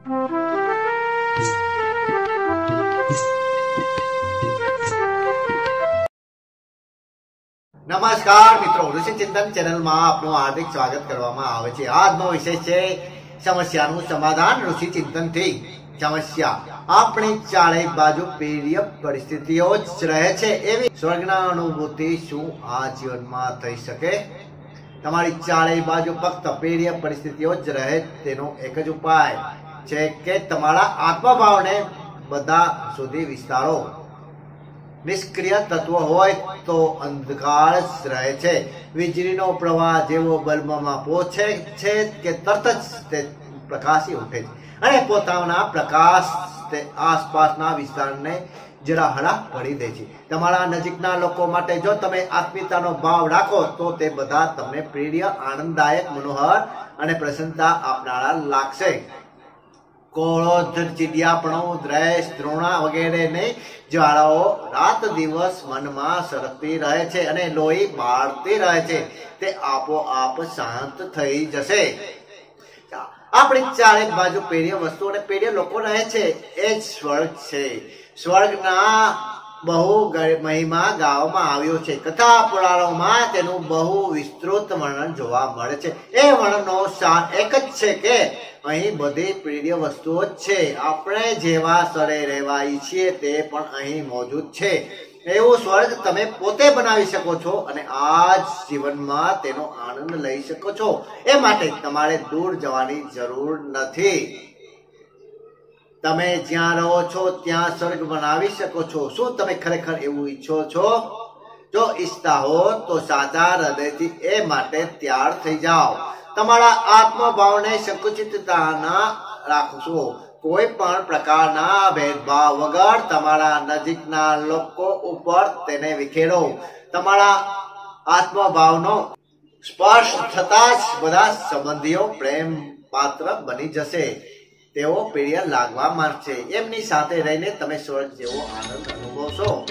નમસ્કાર મિત્રો ઋષિ ચિંતન ચેનલમાં આપનું હાર્દિક સ્વાગત કરવામાં આવે છે. આજનો વિષય છે, સમસ્યાનું સમાધાન ઋષિ ચિંતનથી સમસ્યા, આપણી ચારે બાજુ પ્રિય પરિસ્થિતિઓ જ રહે છે. એવી સ્વર્ગના અનુભૂતિ શું આ જીવનમાં થઈ શકે? તમારી ચારે બાજુ ફક્ત પ્રિય પરિસ્થિતિઓ જ રહે તેનો એક જ ઉપાય. છે કે તમારા આત્મભાવને બધા સુધી વિસ્તારો. નિષ્ક્રિય તત્વ હોય તો અંધકાર રહે છે. વીજળીનો પ્રવાહ જેવો બલ્બમાં પહોંચે છે કે તરત જ તે પ્રકાશી ઉઠે છે. અને પોતાના પ્રકાશ તે આસપાસના વિસ્તારને જરા હળા કરી દે છે. તમારા નજીકના લોકો માટે જો તમે આત્મીયતાનો ભાવ રાખો તો તે બધા તમને પ્રિય, આનંદદાયક, મનોહર અને પ્રસન્નતા આપનારા લાગશે. કોળોધ ચીડિયાપણું દ્રેશ, દ્રોણા વગેરેને જ્વાળાઓ રાત દિવસ મનમાં સરકતી રહે છે અને લોહી બાળતી રહે છે. તે આપોઆપ શાંત થઈ જશે. આપણી ચારેક બાજુ પેઢીઓ વસ્તુ અને પેઢીઓ લોકો રહે છે. એ જ સ્વર્ગ છે. સ્વર્ગના બહુ મહિમા ગાવામાં આવ્યો છે. કથા પુરાણોમાં તેનું બહુ વિસ્તૃત વર્ણન જોવા મળે છે. એ વર્ણનનો સાર એક જ છે કે અહીં બધી પ્રિય વસ્તુઓ છે. આપણે જેવા સ્થળે રહેવા ઈચ્છીએ તે પણ અહીં મોજૂદ છે. એવું સ્વર્ગ તમે પોતે બનાવી શકો છો અને આ જીવનમાં તેનો આનંદ લઈ શકો છો. એ માટે તમારે દૂર જવાની જરૂર નથી. તમે જ્યાં રહો છો ત્યાં સ્વર્ગ બનાવી શકો છો. શું તમે ખરેખર એવું ઈચ્છો છો? જો ઈચ્છતા હો તો સાચા હૃદયથી એ માટે તૈયાર થઈ જાઓ. તમારા આત્મભાવને સંકુચિતતાના રાખશો. કોઈ પણ પ્રકારના ભેદભાવ વગર તમારા નજીકના લોકો ઉપર તેને વિખેરો. તમારા આત્મભાવનો સ્પર્શ થતા જ બધા સંબંધીઓ પ્રેમ પાત્ર બની જશે. તેઓ પ્રિય લાગવા માંડશે. એમની સાથે રહીને તમે સ્વર્ગ જેવો આનંદ અનુભવશો.